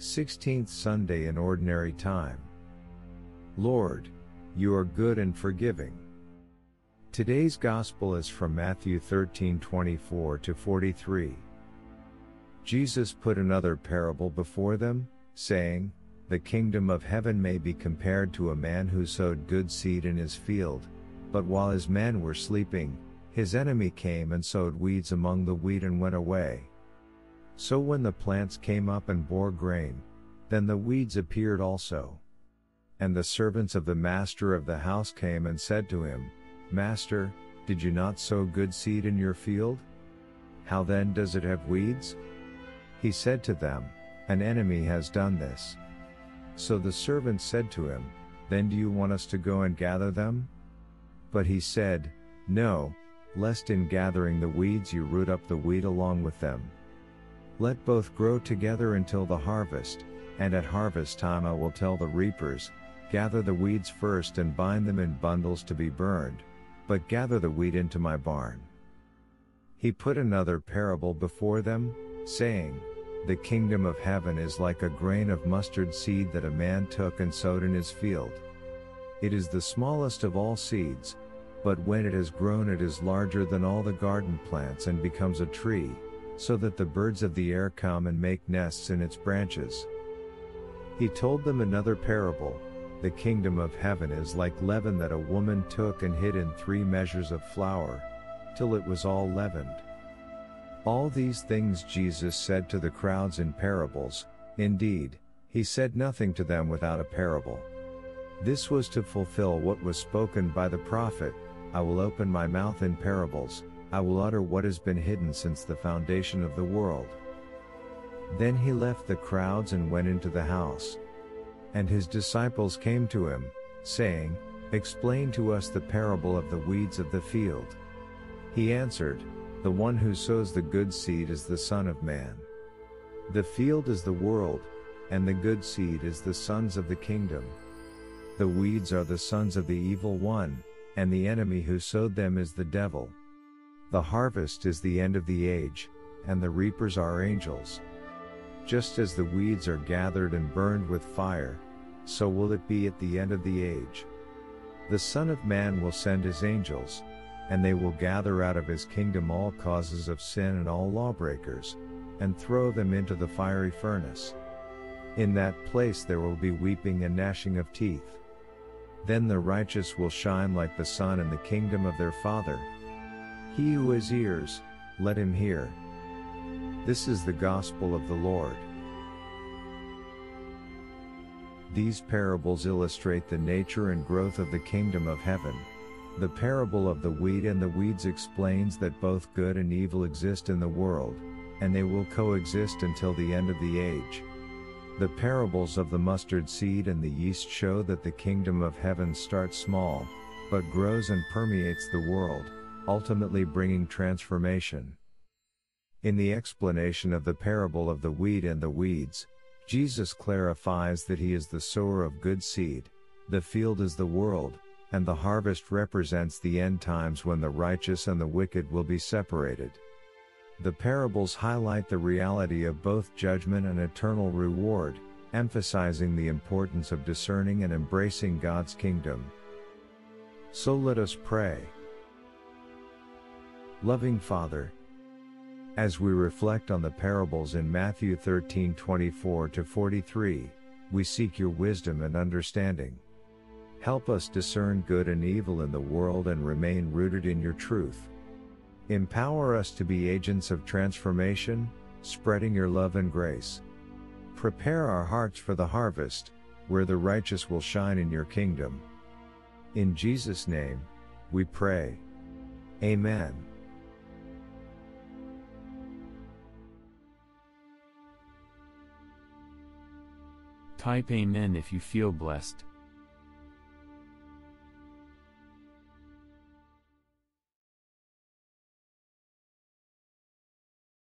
16th Sunday in Ordinary Time. Lord, you are good and forgiving. Today's Gospel is from Matthew 13:24 to 43. Jesus put another parable before them, saying, The kingdom of heaven may be compared to a man who sowed good seed in his field, but while his men were sleeping, his enemy came and sowed weeds among the wheat and went away. So when the plants came up and bore grain, then the weeds appeared also. And the servants of the master of the house came and said to him, Master, did you not sow good seed in your field? How then does it have weeds? He said to them, An enemy has done this. So the servants said to him, Then do you want us to go and gather them? But he said, No, lest in gathering the weeds you root up the wheat along with them. Let both grow together until the harvest, and at harvest time I will tell the reapers, Gather the weeds first and bind them in bundles to be burned, but gather the wheat into my barn. He put another parable before them, saying, The kingdom of heaven is like a grain of mustard seed that a man took and sowed in his field. It is the smallest of all seeds, but when it has grown, it is larger than all the garden plants and becomes a tree so that the birds of the air come and make nests in its branches. He told them another parable The kingdom of heaven is like leaven that a woman took and hid in three measures of flour, till it was all leavened. All these things Jesus said to the crowds in parables, indeed, he said nothing to them without a parable. This was to fulfill what was spoken by the prophet I will open my mouth in parables, I will utter what has been hidden since the foundation of the world. Then he left the crowds and went into the house. And his disciples came to him, saying, Explain to us the parable of the weeds of the field. He answered, The one who sows the good seed is the Son of Man. The field is the world, and the good seed is the sons of the kingdom. The weeds are the sons of the evil one, and the enemy who sowed them is the devil. The harvest is the end of the age, and the reapers are angels. Just as the weeds are gathered and burned with fire, so will it be at the end of the age. The Son of Man will send his angels, and they will gather out of his kingdom all causes of sin and all lawbreakers, and throw them into the fiery furnace. In that place there will be weeping and gnashing of teeth. Then the righteous will shine like the sun in the kingdom of their Father. He who has ears, let him hear. This is the gospel of the Lord. These parables illustrate the nature and growth of the kingdom of heaven. The parable of the wheat and the weeds explains that both good and evil exist in the world, and they will coexist until the end of the age. The parables of the mustard seed and the yeast show that the kingdom of heaven starts small, but grows and permeates the world ultimately bringing transformation. In the explanation of the parable of the wheat and the weeds, Jesus clarifies that he is the sower of good seed, the field is the world, and the harvest represents the end times when the righteous and the wicked will be separated. The parables highlight the reality of both judgment and eternal reward, emphasizing the importance of discerning and embracing God's kingdom. So let us pray. Loving Father, as we reflect on the parables in Matthew 13 24 to 43, we seek your wisdom and understanding. Help us discern good and evil in the world and remain rooted in your truth. Empower us to be agents of transformation, spreading your love and grace. Prepare our hearts for the harvest, where the righteous will shine in your kingdom. In Jesus' name, we pray. Amen. Type Amen if you feel blessed.